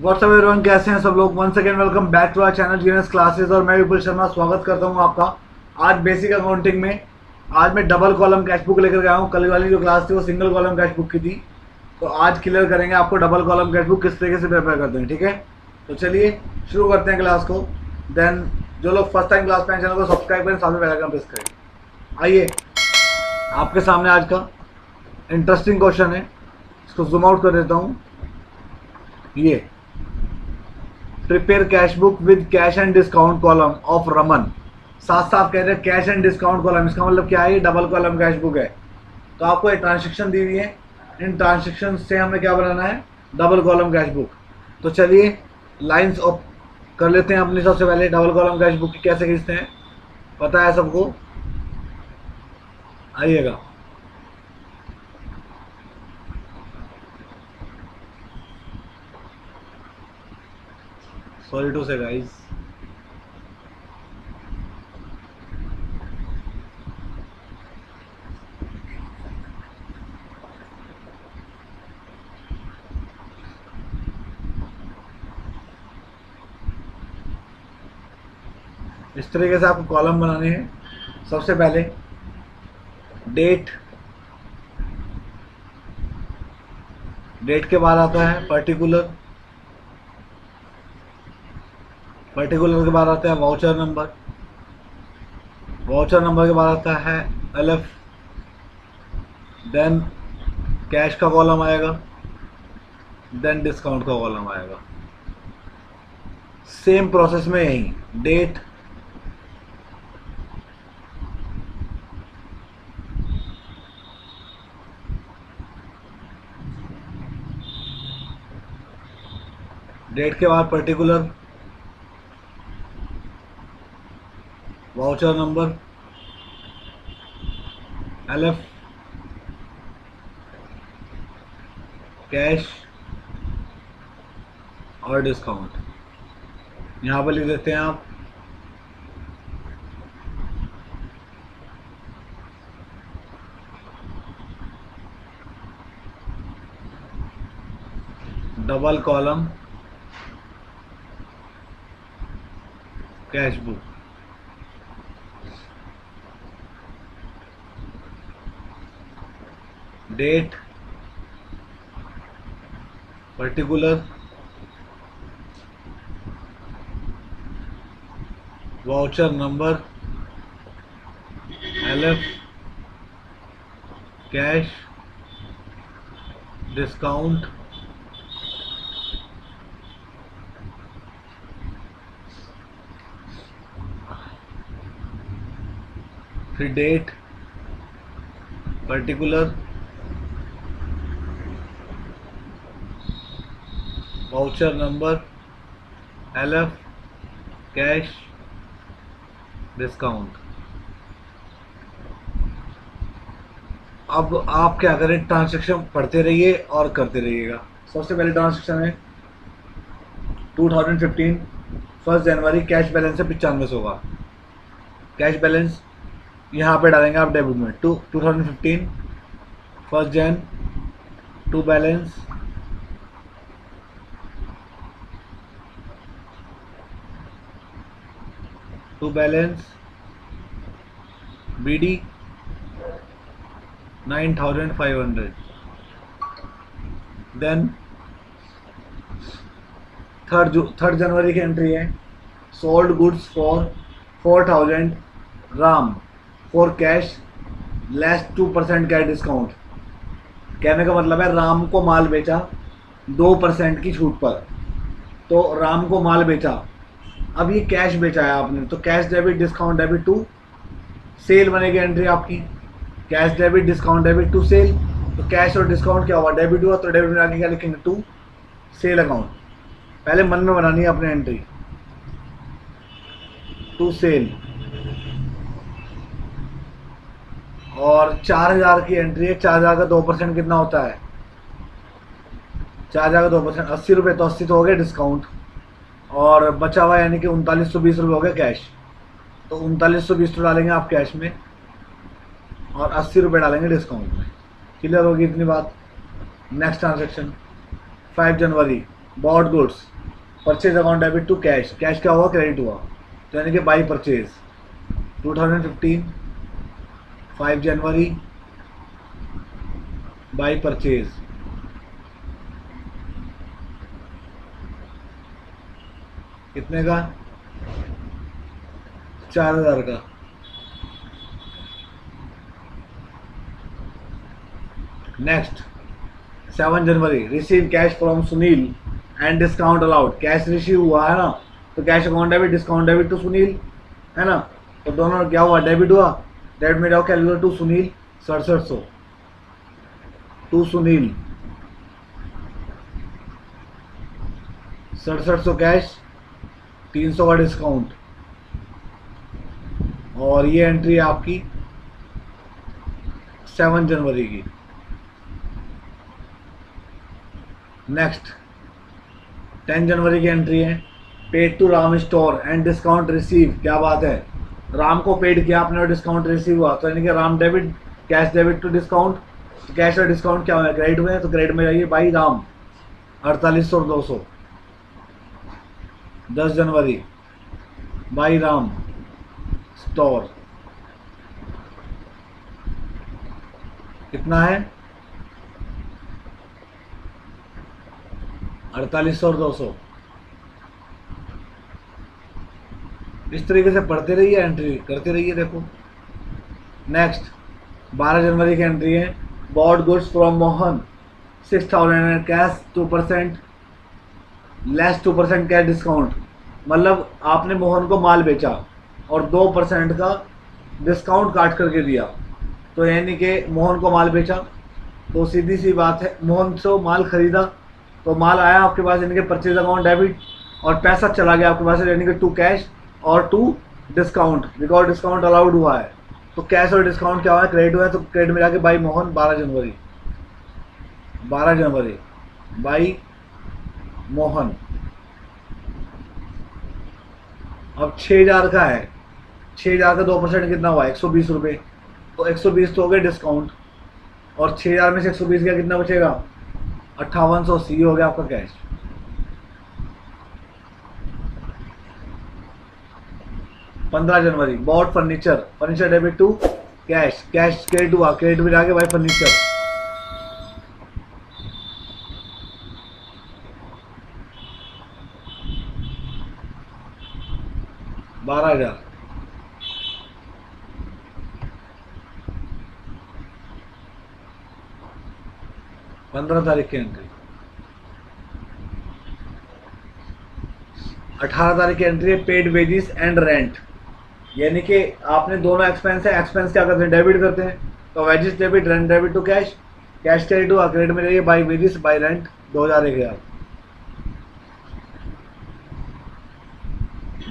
WhatsApp everyone कैसे हैं सब लोग? One second welcome back to our channel GNS classes और मैं विपुल शर्मा स्वागत करता हूँ आपका। आज बेसिक अकाउंटिंग में, आज मैं डबल कॉलम कैश बुक लेकर गया हूँ। कल वाली जो क्लास थी, वो सिंगल कॉलम कैश बुक की थी। तो आज क्लियर करेंगे आपको डबल कॉलम कैश बुक किस तरीके से प्रिपेयर करते हैं, ठीक है? तो चलिए, शुरू करते हैं क्लास को। देन जो लोग फ़र्स्ट टाइम क्लास में चैनल को सब्सक्राइब करें, साथ में बेल आइकन प्रेस करें। आइए, आपके सामने आज का इंटरेस्टिंग क्वेश्चन है। इसको जूम आउट कर देता हूँ। ये। Prepare cash book with cash and discount column of Raman साथ साथ कह रहे हैं कैश एंड डिस्काउंट कॉलम इसका मतलब क्या है? डबल कॉलम कैश बुक है। तो आपको एक ट्रांजेक्शन दी हुई है। इन ट्रांजेक्शन से हमें क्या बनाना है? डबल कॉलम कैश बुक तो चलिए लाइन्स ऑफ़ कर लेते हैं अपनी सबसे पहले डबल कॉलम कैश बुक कैसे खींचते हैं। पता है सबको? आइएगा। Sorry to say guys. इस तरीके से आपको कॉलम बनाने हैं। सबसे पहले डेट डेट के बाद आता है पर्टिकुलर पर्टिकुलर के बाद आता है वाउचर नंबर वाउचर नंबर के बाद आता है एल एफ़ देन कैश का कॉलम आएगा. देन डिस्काउंट का कॉलम आएगा. सेम प्रोसेस में यही. डेट डेट के बाद particular voucher number L F cash और डिस्काउंट यहाँ पर लिख देते हैं आप। Double column cash book date particular voucher number L F cash discount फिर date particular voucher number L F cash discount अब आप क्या करें? ट्रांजेक्शन पढ़ते रहिए और करते रहिएगा। सबसे पहले ट्रांजेक्शन है 2015 फ़र्स्ट जनवरी कैश बैलेंस है पचानवे सौ का। कैश बैलेंस यहाँ पे डालेंगे आप डेबिट में। To two thousand fifteen first Jan to balance to balance B D nine thousand five hundred. Then third third जनवरी की एंट्री है sold goods for four thousand Ram for cash less two percent cash discount कहने का मतलब है, राम को माल बेचा, दो percent की छूट पर। तो राम को माल बेचा अब ये कैश बेचा है आपने तो cash debit discount debit to sale बनेगी एंट्री आपकी। Cash debit discount debit to sale तो कैश और डिस्काउंट क्या हुआ? डेबिट हुआ तो डेबिट में आगे क्या लिखेंगे टू सेल अकाउंट पहले मन में बनानी है अपने एंट्री टू सेल और चार हज़ार की एंट्री है, चार हज़ार का दो परसेंट कितना होता है? चार हज़ार का दो परसेंट अस्सी रुपये तो अस्सी तो हो गया डिस्काउंट और बचा हुआ यानी कि उनतालीस सौ बीस रुपये हो गया कैश तो उनतालीस सौ बीस तो डालेंगे आप कैश में और अस्सी रुपये डालेंगे डिस्काउंट में। क्लियर होगी इतनी बात? Next transaction five January bought goods purchase account debit to cash cash क्या हुआ? क्रेडिट हुआ। तो यानी कि by purchase 2015 5 January by purchase कितने का? चार हज़ार का। Next seven January receive cash from Sunil and discount allowed cash receive हुआ, है ना? तो cash account debit discount debit to Sunil है ना? तो दोनों क्या हुआ? डेबिट हुआ? डेबिट में जाओ कैलकुलेटर टू सुनील सड़सठ सौ। टू सुनील सड़सठ सौ कैश तीन सौ का डिस्काउंट और ये एंट्री आपकी सेवन जनवरी की। नेक्स्ट टेन जनवरी की एंट्री है। Paid to Ram store and discount receive क्या बात है? राम को पेड किया आपने और डिस्काउंट रिसीव हुआ। तो यानी कि Ram debit cash debit to discount cash और डिस्काउंट क्या हुआ? क्रेडिट में तो क्रेडिट में जाइए। बाई राम अड़तालीस सौ, दो सौ। दस जनवरी, बाई राम, स्टोर। कितना है? अड़तालीस और दो सौ। इस तरीके से पढ़ते रहिए एंट्री करते रहिए देखो। नेक्स्ट बारह जनवरी की एंट्री है। Bought goods from Mohan six thousand and cash two percent less two percent cash discount मतलब आपने मोहन को माल बेचा और दो परसेंट का डिस्काउंट काट करके दिया। तो यानी कि मोहन को माल बेचा। तो सीधी सी बात है, मोहन से माल खरीदा तो माल आया आपके पास, यानी कि परचेज अकाउंट डेबिट और पैसा चला गया आपके पास, यानी कि टू कैश और to discount because discount allowed हुआ है। तो कैश और डिस्काउंट क्या हुआ है? क्रेडिट हुआ है तो क्रेडिट में जाके बाई मोहन बारह जनवरी बारह जनवरी बाई मोहन। अब छः हज़ार का है। छः हज़ार का दो परसेंट कितना हुआ? एक सौ बीस रुपये तो एक सौ बीस तो हो गए डिस्काउंट और छः हज़ार में से एक सौ बीस का कितना बचेगा? अट्ठावन सौ सी हो गया आपका कैश पंद्रह जनवरी bought furniture furniture debit to cash cash credit हुआ क्रेडिट में जाके भाई फर्नीचर बारह हज़ार। पंद्रह तारीख की एंट्री अठारह तारीख की एंट्री है पेड वेजिस एंड रेंट यानी कि आपने दोनों एक्सपेंस है एक्सपेंस क्या करते हैं? डेबिट करते हैं। तो wages debit rent debit to cash cash credit हुआ क्रेडिट में रहिए बाई वेजिस बाई रेंट दो हज़ार एक हज़ार।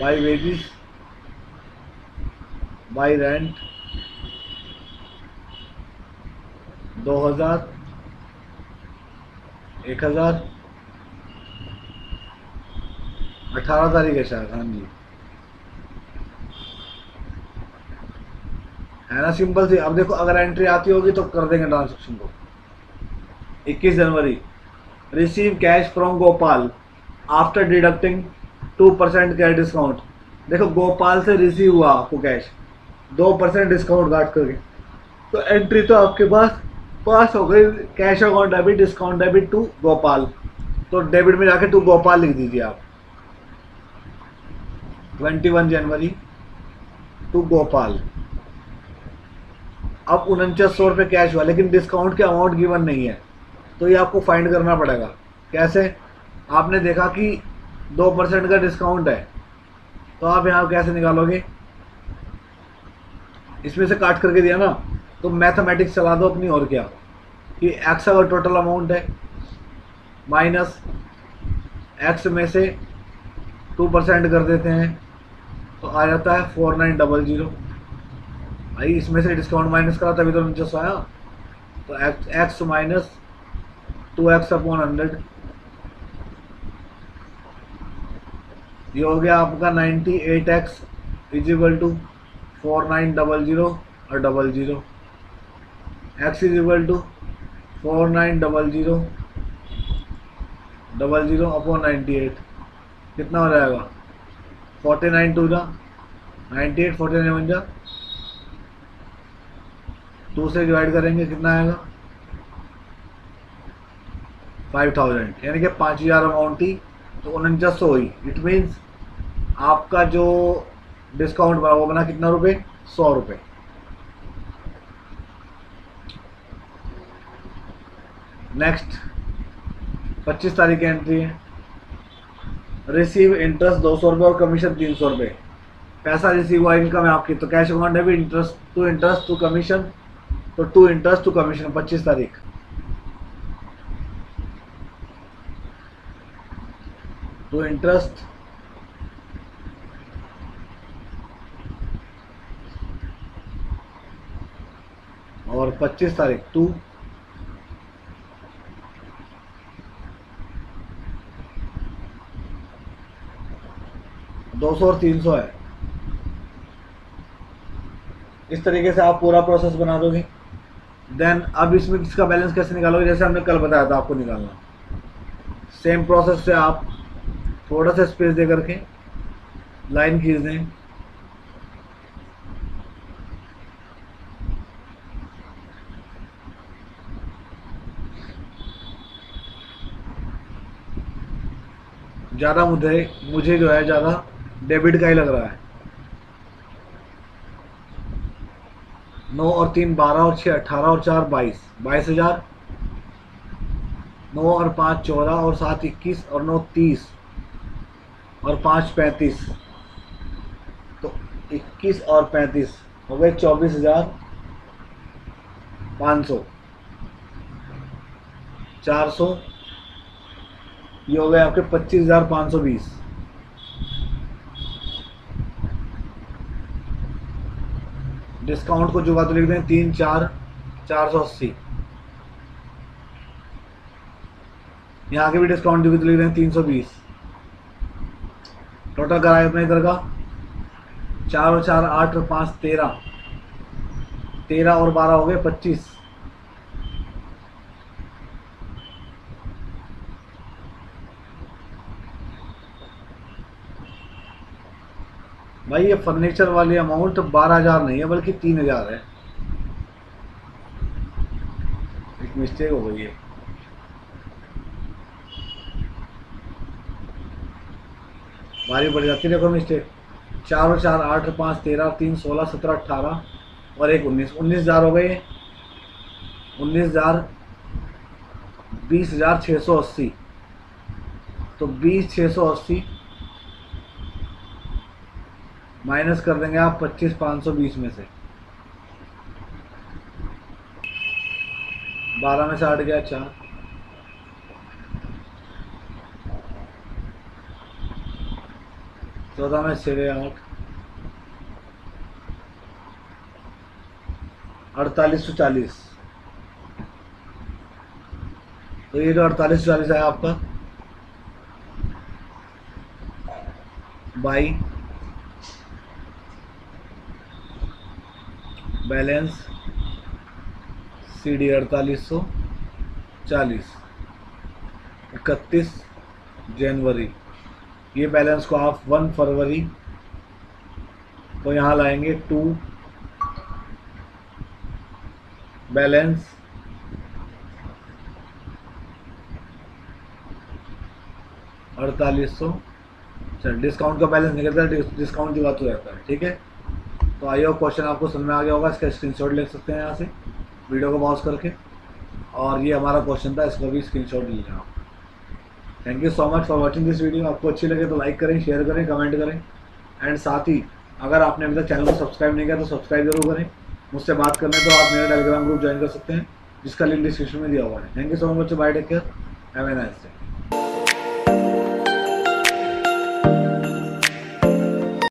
बाई वेजिस बाई रेंट दो हज़ार एक हज़ार अठारह तारीख है शायद हाँ जी। है ना सिंपल सी। अब देखो, अगर एंट्री आती होगी तो कर देंगे ट्रांजेक्शन को। 21 जनवरी। Receive cash from Gopal after deducting two percent cash discount देखो गोपाल से रिसीव हुआ आपको कैश दो परसेंट डिस्काउंट काट करके तो एंट्री तो आपके पास पास हो गई। Cash account debit discount debit to Gopal तो डेबिट में जाके टू गोपाल लिख दीजिए आप। Twenty one January to Gopal अब उनचास सौ रुपये कैश हुआ, लेकिन डिस्काउंट के अमाउंट गिवन नहीं है। तो ये आपको फाइंड करना पड़ेगा। कैसे? आपने देखा कि दो परसेंट का डिस्काउंट है। तो आप यहाँ कैसे निकालोगे? इसमें से काट करके दिया ना तो मैथमेटिक्स चला दो अपनी और क्या। कि एक्स अगर टोटल अमाउंट है माइनस एक्स में से टू परसेंट कर देते हैं तो आ जाता है फोर नाइन डबल ज़ीरो भाई, इसमें से डिस्काउंट माइनस करा, तभी तो उनचास आया। तो x x minus two x upon hundred ये हो गया आपका ninety eight x is equal to four nine double zero और double zero. X is equal to four nine double zero, double zero upon ninety eight कितना हो जाएगा? Forty nine two जा ninety eight forty nine जा। Two से divide करेंगे, कितना आएगा? Five thousand. यानी कि पाँच हज़ार अमाउंट थी तो उनचास सौ हुई। इट मीन्स आपका जो डिस्काउंट बना वो बना कितना रुपए? सौ रुपये नेक्स्ट पच्चीस तारीख की एंट्री है। रिसीव इंटरेस्ट दो सौ रुपये और कमीशन तीन सौ रुपये पैसा रिसीव हुआ इनकम है आपकी तो कैश अकाउंट है भी interest to interest to commission तो टू इंटरेस्ट टू कमीशन पच्चीस तारीख। टू इंटरेस्ट 25 तारीख टू दो सौ और तीन सौ है। इस तरीके से आप पूरा प्रोसेस बना दोगे। देन अब इसमें इसका बैलेंस कैसे निकालोगे? जैसे हमने कल बताया था आपको निकालना। सेम प्रोसेस से आप थोड़ा सा स्पेस दे करके लाइन खींच दें। ज़्यादा मुझे मुझे जो है ज़्यादा डेबिट का ही लग रहा है। नौ और तीन बारह और छः अट्ठारह और चार, बाईस। बाईस हज़ार। नौ और पाँच, चौदह और सात, इक्कीस और नौ, तीस। और पाँच, पैंतीस। तो इक्कीस और पैंतीस हो गए चौबीस हज़ार पाँच सौ। चार सौ। ये हो गए आपके पच्चीस हज़ार पाँच सौ बीस। डिस्काउंट को जुगा तो लिख दें तीन चार चार सौ अस्सी। यहाँ के भी डिस्काउंट जुगे तो लिख दें तीन सौ बीस। टोटल कराए अपने इधर का, चार और चार आठ और पाँच तेरह। तेरह और बारह हो गए पच्चीस। भाई, ये फर्नीचर वाली अमाउंट बारह हज़ार नहीं है, बल्कि तीन हज़ार है। एक मिस्टेक हो गई है। भारी बढ़ जाती देखो मिस्टेक चार और चार, आठ, पाँच, तेरह, तीन, सोलह, सत्रह अट्ठारह और एक उन्नीस। उन्नीस हज़ार हो गए। उन्नीस हज़ार, बीस हज़ार छः सौ अस्सी। तो बीस छः सौ अस्सी माइनस कर देंगे आप पच्चीस पाँच सौ बीस में से। बारह में से आठ गया चार। चौदह में छः आठ। अड़तालीस सौ चालीस। तो ये जो अड़तालीस सौ चालीस है आपका, बाई। बैलेंस सी डी अड़तालीस सौ चालीस, इकतीस जनवरी। ये बैलेंस को आप वन फरवरी को यहाँ लाएँगे, टू बैलेंस अड़तालीस सौ। चल डिस्काउंट का बैलेंस निकलता है डिस्काउंट बात हो जाता है, ठीक है? तो आई होप क्वेश्चन आपको समझ में आ गया होगा, इसका स्क्रीनशॉट ले सकते हैं यहाँ से वीडियो को पॉज करके। और ये हमारा क्वेश्चन था, इसका भी स्क्रीनशॉट ले आप। Thank you so much for watching this video आपको अच्छी लगे तो लाइक करें शेयर करें कमेंट करें। एंड साथ ही, अगर आपने अभी तक चैनल को सब्सक्राइब नहीं किया तो सब्सक्राइब ज़रूर करें। मुझसे बात करने तो आप मेरा टेलीग्राम ग्रुप ज्वाइन कर सकते हैं, जिसका लिंक डिस्क्रिप्शन में दिया हुआ है। Thank you so much bye take care have a nice day